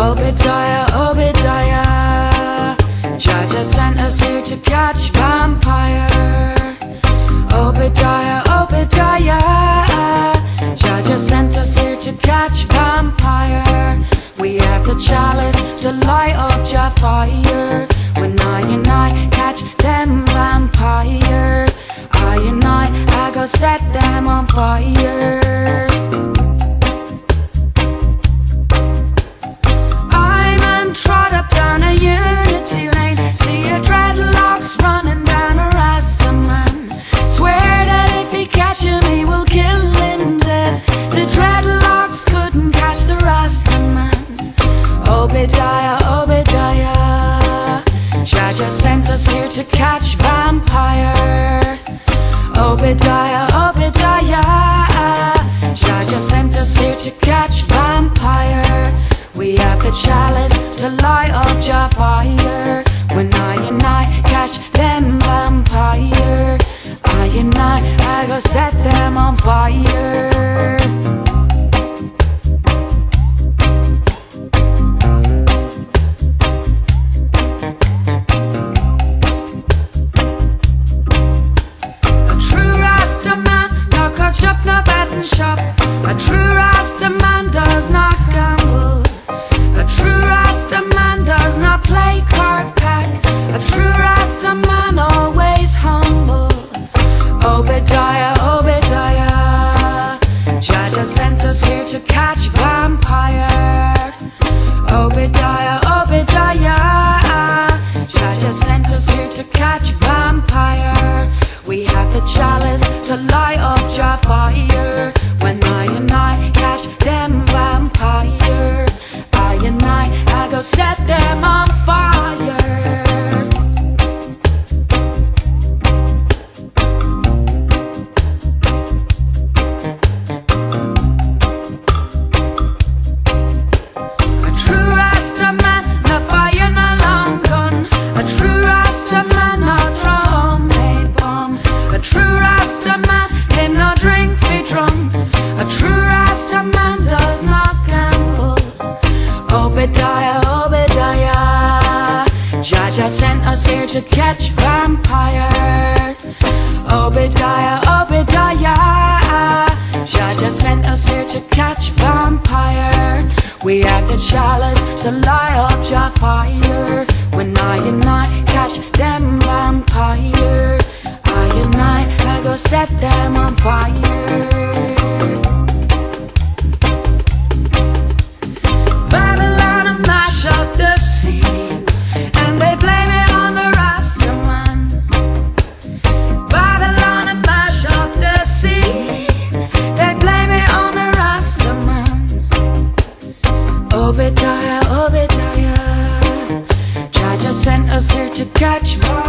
Obadiah, Obadiah. Jah Jah sent us here to catch vampire. Obadiah, Obadiah. Jah Jah sent us here to catch vampire. We have the chalice, to light up Jah fire vampire. Obadiah, Obadiah. Just sent us here to catch vampire. We have the chalice to light up Jah fire. The to light up Jah fire. When I and I catch them vampire, I and I, I go set them on fire. To catch vampire. Obadiah, Obadiah. Jah just sent us here to catch vampire. We have the chalice to light up Jah fire. When I and I catch them vampire, I and I, I go set them on fire. Here to catch more